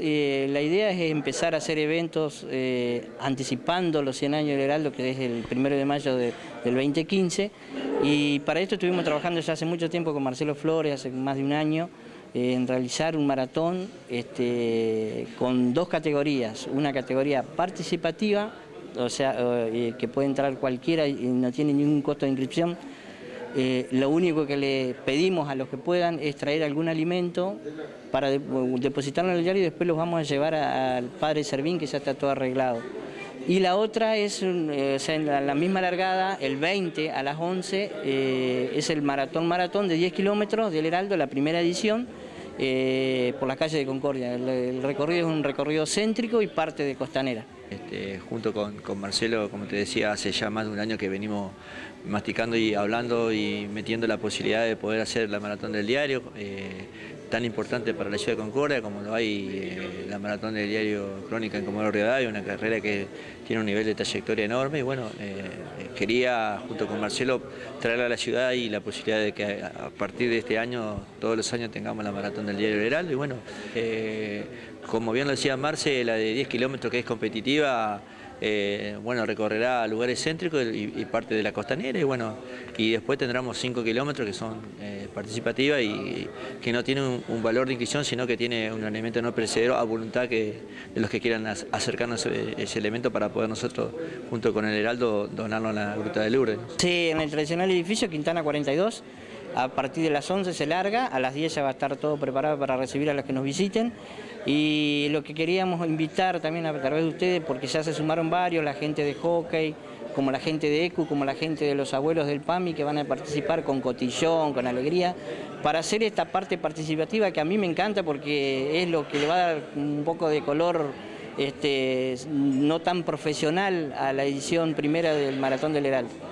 Eh, la idea es empezar a hacer eventos eh, anticipando los 100 años del Heraldo, que es el primero de mayo del 2015, y para esto estuvimos trabajando ya hace mucho tiempo con Marcelo Flores, hace más de un año, eh, en realizar un maratón este, con dos categorías, una categoría participativa, o sea, que puede entrar cualquiera y no tiene ningún costo de inscripción, eh, lo único que le pedimos a los que puedan es traer algún alimento para depositarlo en el diario y después los vamos a llevar al padre Servín que ya está todo arreglado. Y la otra es, eh, en la, misma largada, el 20 a las 11, eh, es el maratón maratón de 10 kilómetros del Heraldo, la primera edición, por la calle de Concordia. El, recorrido es un recorrido céntrico y parte de Costanera. Este, junto con, Marcelo, como te decía, hace ya más de un año que venimos masticando y hablando y metiendo la posibilidad de poder hacer la maratón del diario, eh, tan importante para la ciudad de Concordia como lo hay eh, la maratón del diario Crónica en Comodoro Rivadavia, una carrera que tiene un nivel de trayectoria enorme. Y bueno, eh, quería junto con Marcelo traerla a la ciudad y la posibilidad de que a partir de este año, todos los años tengamos la maratón del diario Heraldo. Y bueno, como bien lo decía Marce, la de 10 kilómetros que es competitiva, eh, bueno, recorrerá lugares céntricos y, parte de la costanera. Y bueno, y después tendremos 5 kilómetros que son eh, participativas y que no tienen un, valor de inscripción, sino que tiene un elemento no precedero a voluntad que, de los que quieran acercarnos a ese, elemento para poder nosotros, junto con el Heraldo, donarlo a la Gruta de Lourdes. Sí, en el tradicional edificio Quintana 42 a partir de las 11 se larga, a las 10 ya va a estar todo preparado para recibir a los que nos visiten y lo que queríamos invitar también a través de ustedes, porque ya se sumaron varios, la gente de hockey, como la gente de ECU, como la gente de los abuelos del PAMI que van a participar con cotillón, con alegría, para hacer esta parte participativa que a mí me encanta porque es lo que le va a dar un poco de color este, no tan profesional a la edición primera del Maratón del Heraldo.